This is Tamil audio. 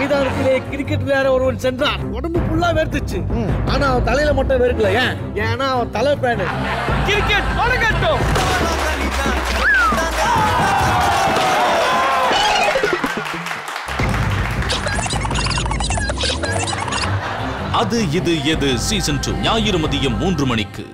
மைதானத்திலே கிரிக்கெட் விளையாட ஒருவன் சென்றான். உடம்பு ஃபுல்லா வேர்த்துச்சு. ஆனா அவன் தலையில மட்டும் வேர்க்கல. ஏன்? ஏன்னா அவன் தலை பேனு கிரிக்கெட் தொடங்கட்டும் அது இது எது? சீசன் டூ ஞாயிறு மதியம் மூன்று மணிக்கு.